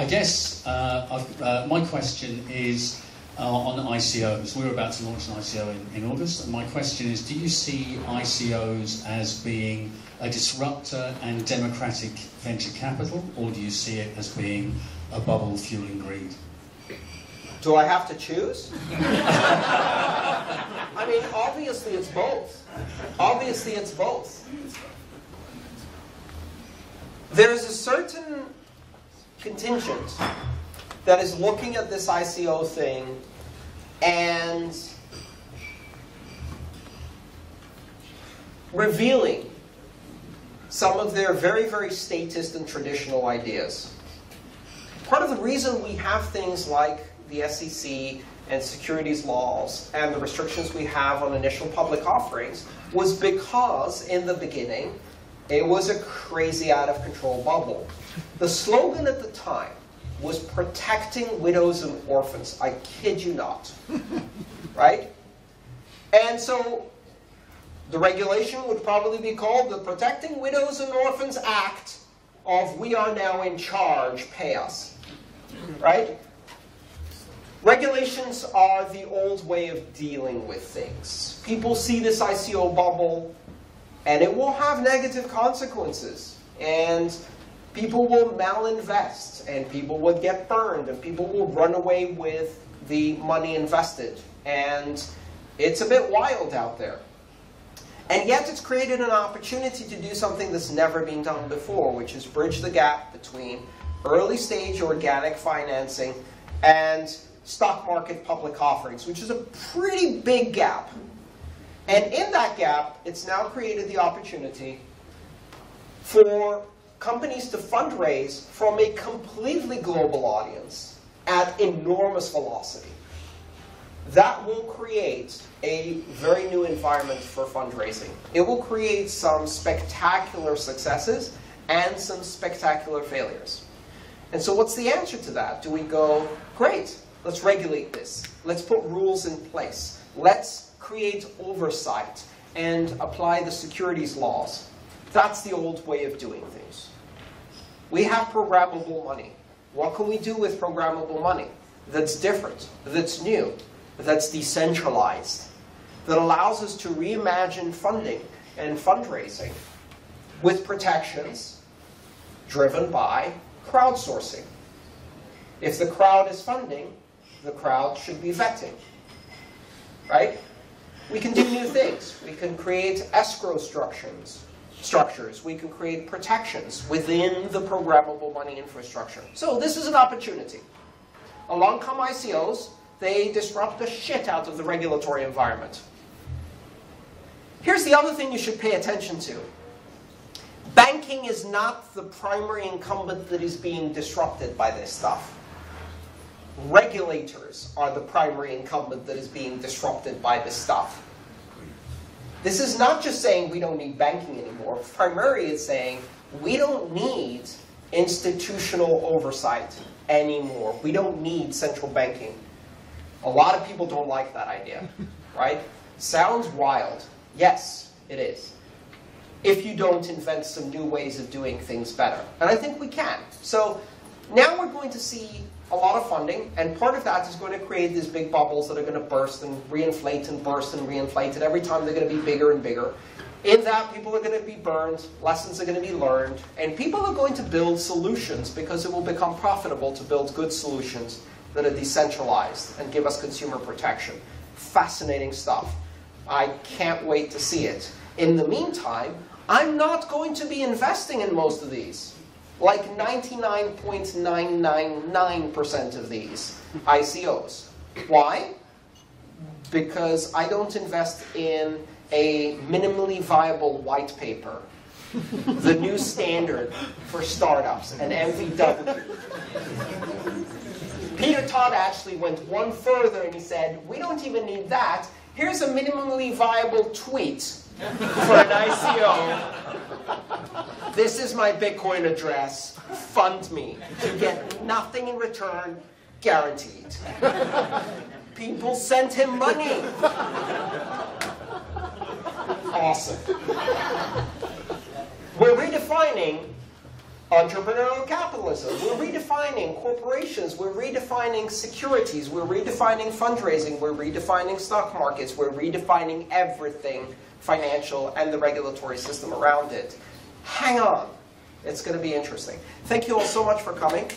I guess uh, uh, my question is uh, on ICOs. We're about to launch an ICO in, in August, and my question is do you see ICOs as being a disruptor and democratic venture capital, or do you see it as being a bubble fueling greed? Do I have to choose? I mean, obviously it's both. Obviously it's both. There's a certain contingent that is looking at this ICO thing and revealing some of their very, very statist and traditional ideas. Part of the reason we have things like the SEC and securities laws and the restrictions we have on initial public offerings was because in the beginning it was a crazy out of control bubble. The slogan at the time was protecting widows and orphans. I kid you not. right? And so the regulation would probably be called the Protecting Widows and Orphans Act of We Are Now in Charge, Pay Us. Right? Regulations are the old way of dealing with things. People see this ICO bubble, and it will have negative consequences. And people will malinvest, and people will get burned, and people will run away with the money invested. And it's a bit wild out there. And yet it's created an opportunity to do something that's never been done before, which is bridge the gap between early stage organic financing and stock market public offerings, which is a pretty big gap. And in that gap, it's now created the opportunity for companies to fundraise from a completely global audience at enormous velocity. That will create a very new environment for fundraising. It will create some spectacular successes and some spectacular failures. And so what's the answer to that? Do we go, great, let's regulate this. Let's put rules in place. Let's create oversight and apply the securities laws. That's the old way of doing things. We have programmable money. What can we do with programmable money that's different, that's new, that's decentralized, that allows us to reimagine funding and fundraising with protections driven by crowdsourcing. If the crowd is funding, the crowd should be vetting. Right? We can do new things. We can create escrow structures, structures. We can create protections within the programmable money infrastructure. So this is an opportunity. Along come ICOs. They disrupt the shit out of the regulatory environment. Here's the other thing you should pay attention to. Banking is not the primary incumbent that is being disrupted by this stuff. Regulators are the primary incumbent that is being disrupted by this stuff. This is not just saying we don't need banking anymore. Primarily it's saying we don't need institutional oversight anymore. We don't need central banking. A lot of people don't like that idea, right? Sounds wild. Yes, it is. If you don't invent some new ways of doing things better. And I think we can. So now we're going to see a lot of funding, and part of that is going to create these big bubbles that are going to burst and reinflate and burst and reinflate, and every time they're going to be bigger and bigger. In that, people are going to be burned, lessons are going to be learned, and people are going to build solutions because it will become profitable to build good solutions that are decentralized and give us consumer protection. Fascinating stuff. I can't wait to see it. In the meantime, I'm not going to be investing in most of these like 99.999% of these ICOs. Why? Because I don't invest in a minimally viable white paper, the new standard for startups, an MVW. Peter Todd actually went one further and he said, we don't even need that. Here's a minimally viable tweet for an ICO this is my Bitcoin address. Fund me. You get nothing in return, guaranteed. People sent him money. Awesome. We're redefining entrepreneurial capitalism. We're redefining corporations. We're redefining securities. We're redefining fundraising. We're redefining stock markets. We're redefining everything financial and the regulatory system around it. Hang on. It's going to be interesting. Thank you all so much for coming.